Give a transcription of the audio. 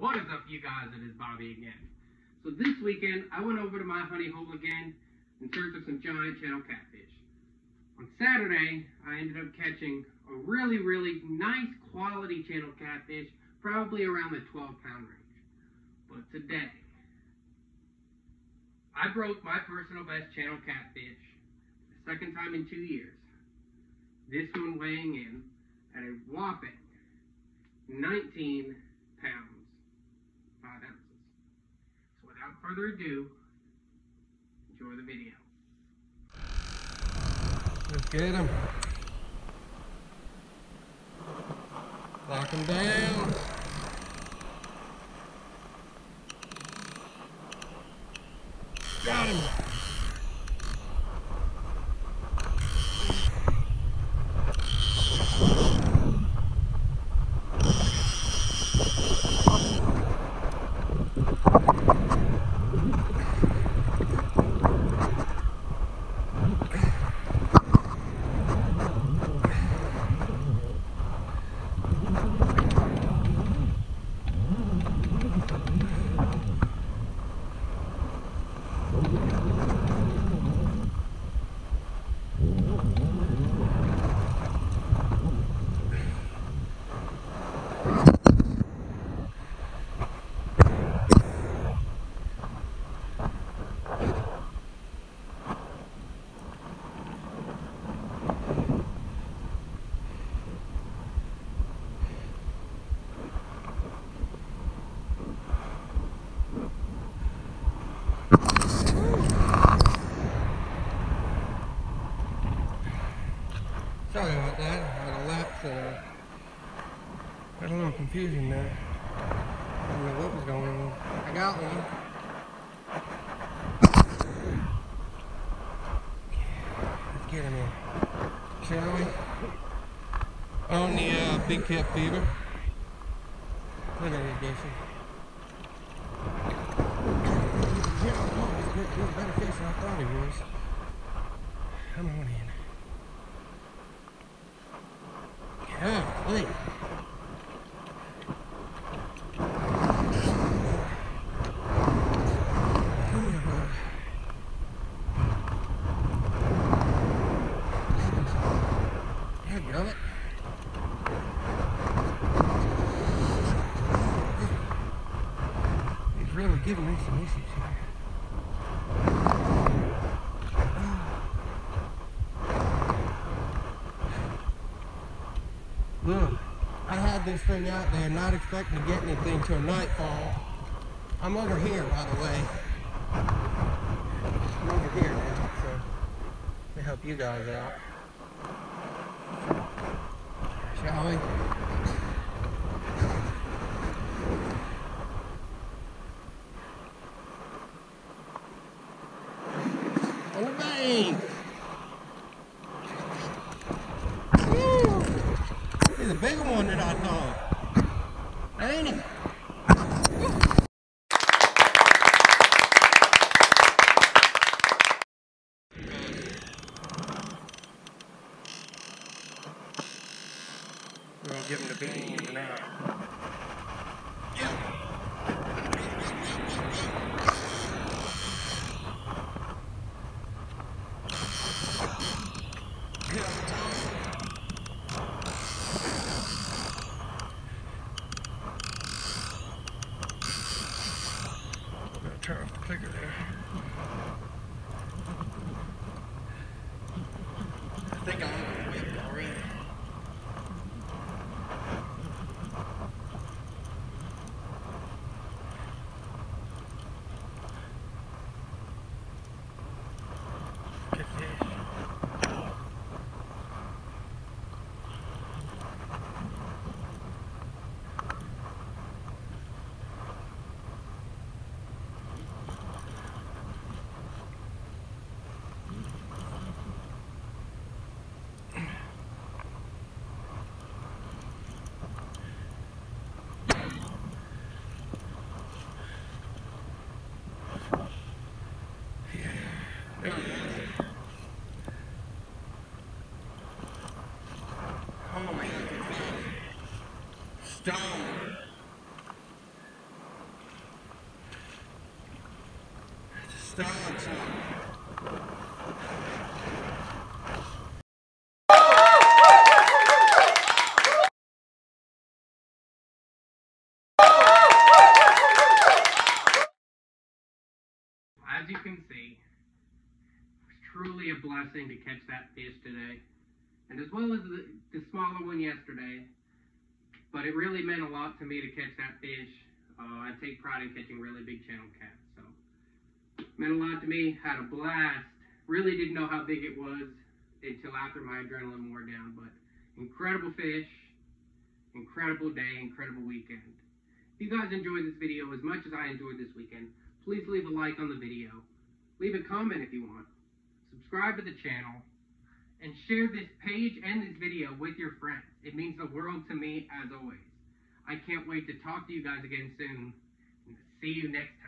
What is up, you guys? It is Bobby again. So this weekend, I went over to my honey hole again in search of some giant channel catfish. On Saturday, I ended up catching a really, really nice quality channel catfish, probably around the 12 pound range. But today, I broke my personal best channel catfish, the second time in two years. This one weighing in at a whopping 19 pounds, further ado, enjoy the video. Let's get him. Lock him down. Got him. Sorry about that. I had a lapse and uh, had a little confusion there. I didn't know what was going on. I got one. Let's get him in. Shall we? On the uh, Big Cat Fever. Look at this Jason. Yeah. He's a better fish than I thought he was. Come on in. Golly. Come here, bud. There you go. It. He's really giving me some issues here. Look, I had this thing out there not expecting to get anything till nightfall. I'm over here, by the way. I'm over here now, so let me help you guys out. Shall we? On the bank! Woo! He's a bigger one than I thought. Ain't he? We're gonna give him the beans now. Yeah. Stone. Stone. As you can see, truly a blessing to catch that fish today. And as well as the, the smaller one yesterday. But it really meant a lot to me to catch that fish. Uh, I take pride in catching really big channel cats. So, meant a lot to me. Had a blast. Really didn't know how big it was until after my adrenaline wore down. But incredible fish, incredible day, incredible weekend. If you guys enjoyed this video as much as I enjoyed this weekend, please leave a like on the video. Leave a comment if you want. Subscribe to the channel. And share this page and this video with your friends. It means the world to me as always. I can't wait to talk to you guys again soon. See you next